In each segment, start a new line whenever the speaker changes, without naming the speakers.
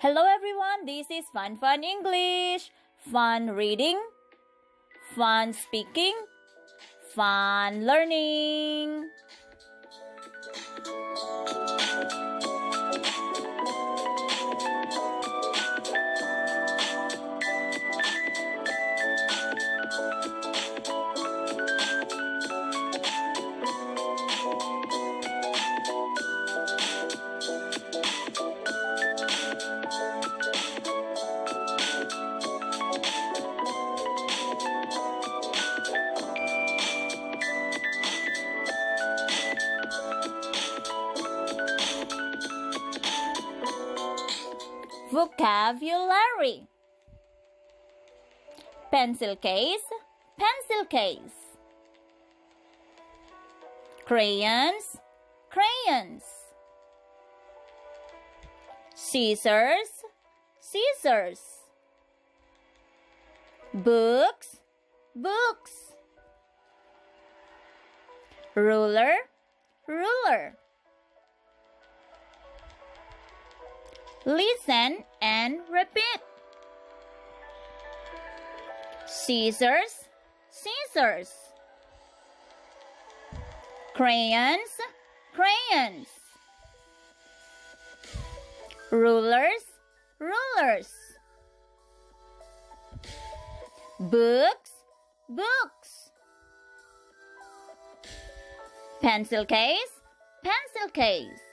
Hello everyone, this is Fun Fun English. Fun reading, fun speaking, fun learning. Vocabulary Pencil case, pencil case. Crayons, crayons. Scissors, scissors. Books, books. Ruler, ruler. Listen and repeat. Scissors, scissors. Crayons, crayons. Rulers, rulers. Books, books. Pencil case, pencil case.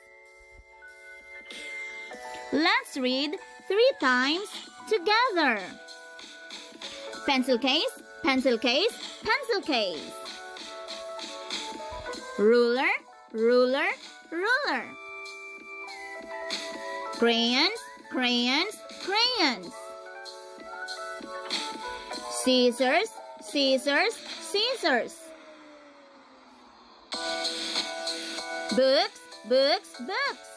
Let's read three times together. Pencil case, pencil case, pencil case. Ruler, ruler, ruler. Crayons, crayons, crayons. Scissors, scissors, scissors. Books, books, books.